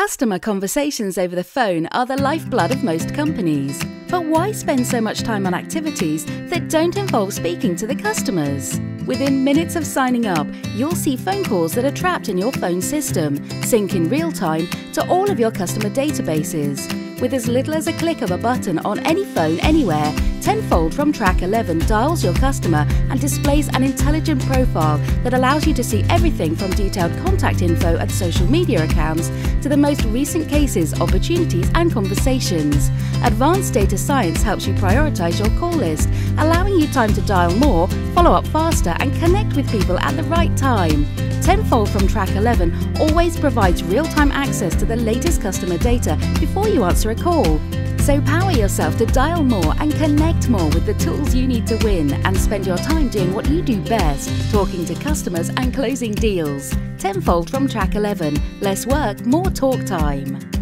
Customer conversations over the phone are the lifeblood of most companies. But why spend so much time on activities that don't involve speaking to the customers? Within minutes of signing up, you'll see phone calls that are trapped in your phone system, sync in real time to all of your customer databases. With as little as a click of a button on any phone anywhere, Tenfold from Track 11 dials your customer and displays an intelligent profile that allows you to see everything from detailed contact info and social media accounts to the most recent cases, opportunities, and conversations. Advanced data science helps you prioritize your call list, allowing you time to dial more, follow up faster, and connect with people at the right time. Tenfold from Track 11 always provides real time access to the latest customer data before you answer a call. So power yourself to dial more and connect more with the tools you need to win and spend your time doing what you do best, talking to customers and closing deals. Tenfold from Track 11. Less work, more talk time.